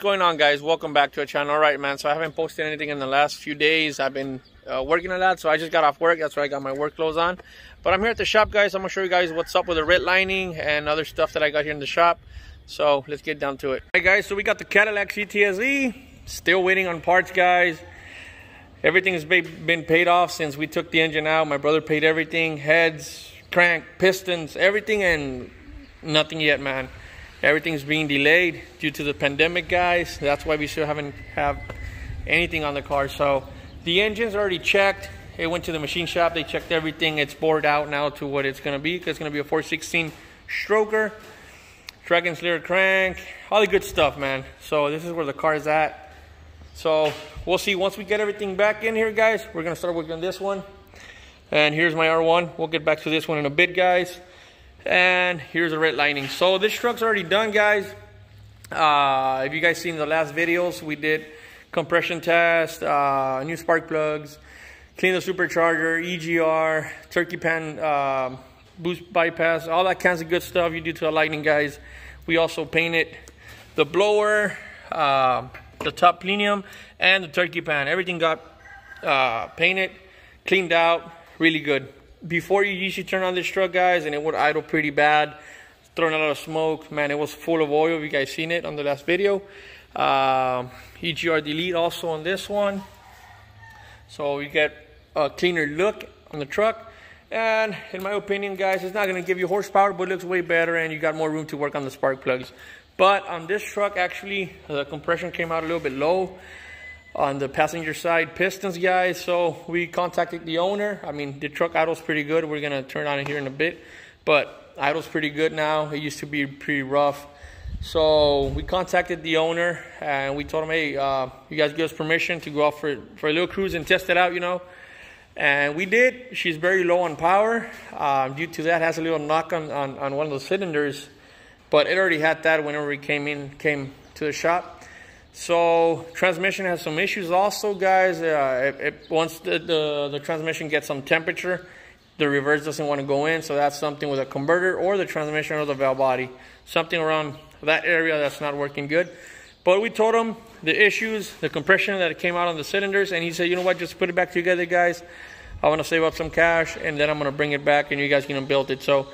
Going on guys? Welcome back to the channel. All right man. So i haven't posted anything in the last few days. I've been uh, working a lot so i just got off work. That's why i got my work clothes on. But i'm here at the shop guys. I'm gonna show you guys what's up with the red lightning and other stuff that i got here in the shop. So let's get down to it. Right guys. So we got the cadillac CTS-V still waiting on parts guys. Everything has been paid off since we took the engine out. My brother paid everything. Heads crank pistons everything and nothing yet man everything's being delayed due to the pandemic guys. That's why we still haven't have anything on the car. So the engine's already checked. It went to the machine shop. They checked everything. It's bored out now to what it's going to be because it's going to be a 416 stroker dragon slayer crank all the good stuff man. So this is where the car is at. So we'll see. Once we get everything back in here guys we're going to start working on this one. And here's my r1 we'll get back to this one in a bit guys and here's the red lightning. So this truck's already done guys. Uh, if you guys seen the last videos we did compression test uh, new spark plugs clean the supercharger egr turkey pan uh, boost bypass all that kinds of good stuff you do to a lightning guys. We also painted the blower uh, the top plenum and the turkey pan. Everything got uh, painted cleaned out really good before you usually turn on this truck, guys, and it would idle pretty bad, throwing a lot of smoke. Man, it was full of oil. You guys seen it on the last video. Um, EGR delete also on this one. So you get a cleaner look on the truck. And in my opinion, guys, it's not going to give you horsepower, but it looks way better and you got more room to work on the spark plugs. But on this truck, actually, the compression came out a little bit low on the passenger side pistons guys. So we contacted the owner. I mean the truck idles pretty good. We're gonna turn on it here in a bit. But idles pretty good now. It used to be pretty rough. So we contacted the owner and we told him hey uh, you guys give us permission to go out for, for a little cruise and test it out you know? And we did. She's very low on power. Um, due to that has a little knock on, on, on one of the cylinders. But it already had that whenever we came in came to the shop so transmission has some issues also, guys. Uh, it, it, once the, the, the, transmission gets some temperature, the reverse doesn't want to go in. So that's something with a converter or the transmission or the valve body. Something around that area that's not working good. But we told him the issues, the compression that came out on the cylinders. And he said, you know what, just put it back together, guys. I want to save up some cash and then I'm going to bring it back and you guys can build it. So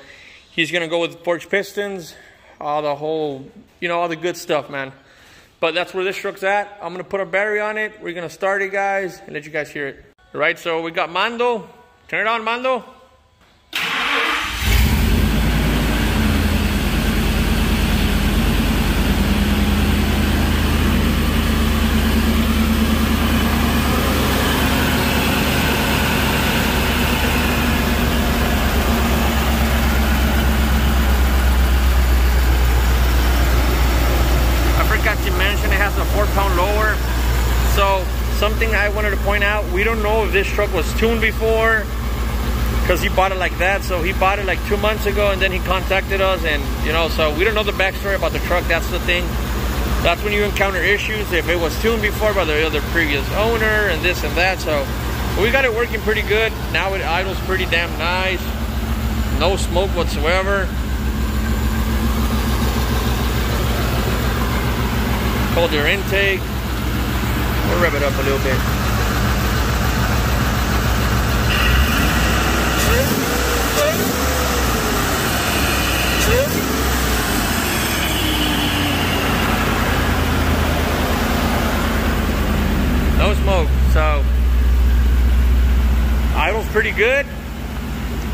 he's going to go with forged pistons, all the whole, you know, all the good stuff, man. But that's where this truck's at. I'm gonna put a battery on it. We're gonna start it, guys, and let you guys hear it. All right, so we got Mando. Turn it on, Mando. something I wanted to point out. We don't know if this truck was tuned before because he bought it like that. So he bought it like two months ago and then he contacted us and you know, so we don't know the backstory about the truck. That's the thing. That's when you encounter issues. If it was tuned before by the other previous owner and this and that. So we got it working pretty good. Now it idles pretty damn nice. No smoke whatsoever. Cold air intake. We'll rev it up a little bit. No smoke, so idle's pretty good,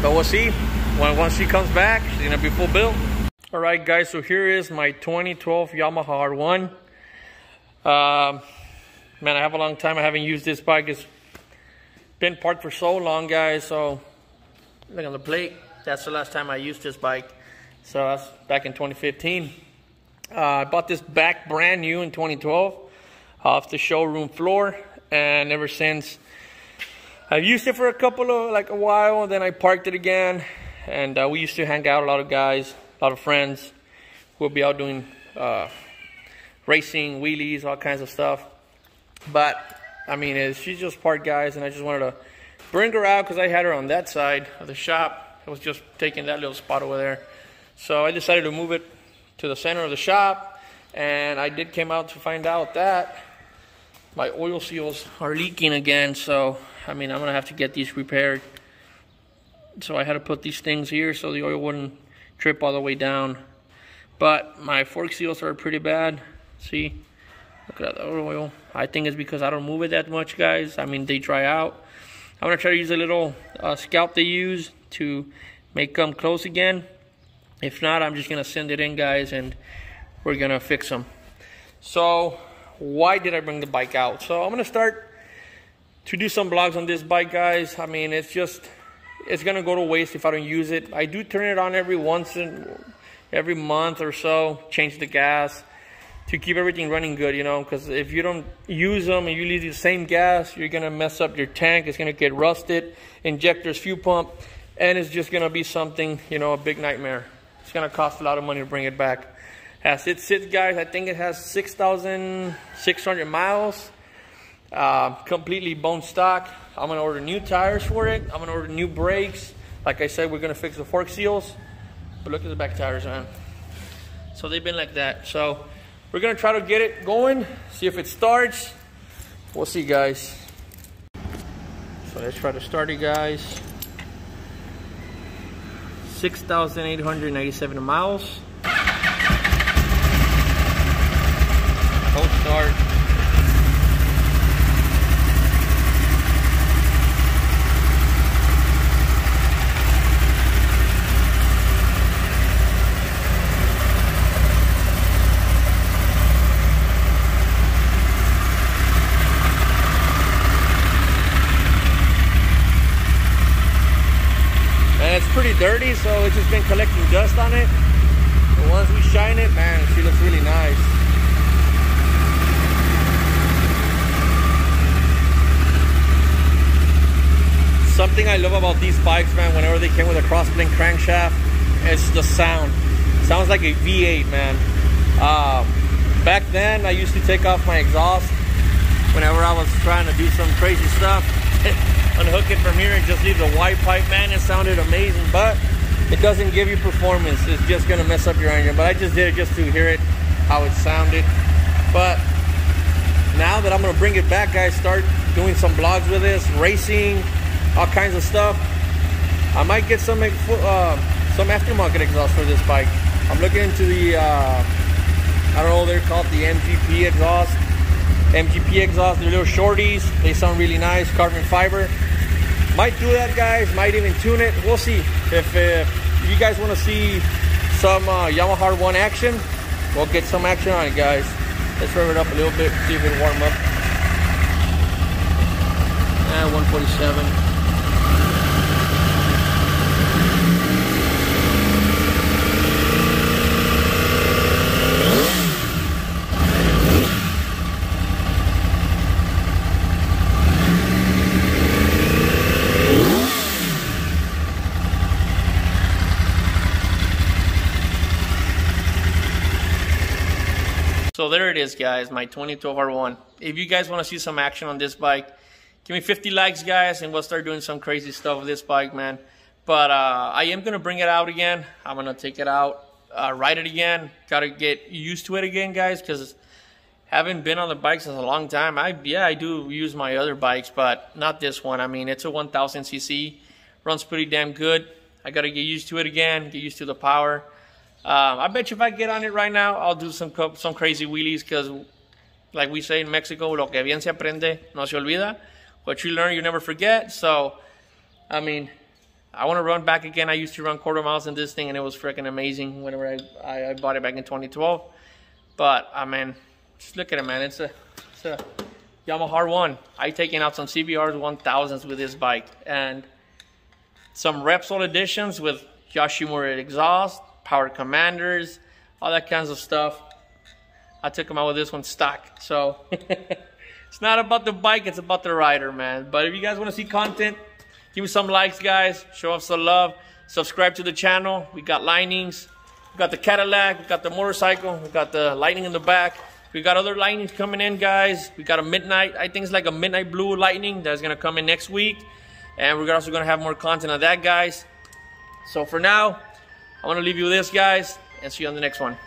but we'll see. When once she comes back, she's gonna be full built. All right, guys. So here is my 2012 Yamaha R1. Um, man, I have a long time. I haven't used this bike. It's been parked for so long, guys. So look on the plate. That's the last time I used this bike. So that's back in 2015. Uh, I bought this back brand new in 2012 off the showroom floor. And ever since, I've used it for a couple of, like a while. And then I parked it again. And uh, we used to hang out, a lot of guys, a lot of friends. We'll be out doing uh, racing, wheelies, all kinds of stuff. But, I mean, she's just part guys, and I just wanted to bring her out because I had her on that side of the shop. I was just taking that little spot over there. So I decided to move it to the center of the shop. And I did came out to find out that my oil seals are leaking again. So, I mean, I'm going to have to get these repaired. So I had to put these things here so the oil wouldn't drip all the way down. But my fork seals are pretty bad. See? Look at that oil. I think it's because I don't move it that much, guys. I mean, they dry out. I'm going to try to use a little uh, scalp they use to make them close again. If not, I'm just going to send it in, guys, and we're going to fix them. So, why did I bring the bike out? So, I'm going to start to do some vlogs on this bike, guys. I mean, it's just, it's going to go to waste if I don't use it. I do turn it on every once in, every month or so, change the gas to keep everything running good, you know, because if you don't use them and you leave the same gas, you're going to mess up your tank. It's going to get rusted, injectors, fuel pump, and it's just going to be something, you know, a big nightmare. It's going to cost a lot of money to bring it back. As it sits, guys, I think it has 6,600 miles, uh, completely bone stock. I'm going to order new tires for it. I'm going to order new brakes. Like I said, we're going to fix the fork seals. But look at the back tires, man. So they've been like that. So we're gonna try to get it going, see if it starts. We'll see, guys. So let's try to start it, guys. 6,897 miles. Cold start. pretty dirty, so it's just been collecting dust on it. But once we shine it, man, she looks really nice. Something I love about these bikes, man, whenever they came with a crossplane crankshaft, it's the sound. It sounds like a V8, man. Um, back then, I used to take off my exhaust whenever I was trying to do some crazy stuff. unhook it from here and just leave the white pipe, man, it sounded amazing, but it doesn't give you performance. It's just gonna mess up your engine. But I just did it just to hear it, how it sounded. But now that I'm gonna bring it back, guys, start doing some vlogs with this, racing, all kinds of stuff. I might get some uh, some aftermarket exhaust for this bike. I'm looking into the, uh, I don't know they're called, the MGP exhaust. MGP exhaust, they're little shorties. They sound really nice, carbon fiber. Might do that, guys. Might even tune it. We'll see. If, if you guys want to see some uh, Yamaha R1 action, we'll get some action on it, guys. Let's rev it up a little bit, see if it warm up. And 147. There it is, guys, my 2012 R1. If you guys want to see some action on this bike, give me 50 likes, guys, and we'll start doing some crazy stuff with this bike, man. But uh, I am going to bring it out again. I'm going to take it out, uh, ride it again. Got to get used to it again, guys, because having been on the bikes for a long time, I yeah, I do use my other bikes, but not this one. I mean, it's a 1000cc, runs pretty damn good. I got to get used to it again, get used to the power. Um, I bet you if I get on it right now, I'll do some some crazy wheelies because, like we say in Mexico, lo que bien se aprende no se olvida. What you learn, you never forget. So, I mean, I want to run back again. I used to run quarter miles in this thing, and it was freaking amazing whenever I, I, I, bought it back in 2012. But, I mean, just look at it, man. It's a, it's a Yamaha R1. I taken out some CBRs 1000s with this bike. And some Repsol editions with Yoshimura exhaust power commanders, all that kinds of stuff. I took them out with this one stock. So it's not about the bike, it's about the rider, man. But if you guys want to see content, give me some likes, guys. Show us some love. Subscribe to the channel. We got lightnings. We got the Cadillac. We got the motorcycle. We got the lightning in the back. We got other lightnings coming in, guys. We got a midnight. I think it's like a midnight blue lightning that's going to come in next week. And we're also going to have more content on that, guys. So for now, I want to leave you with this, guys, and see you on the next one.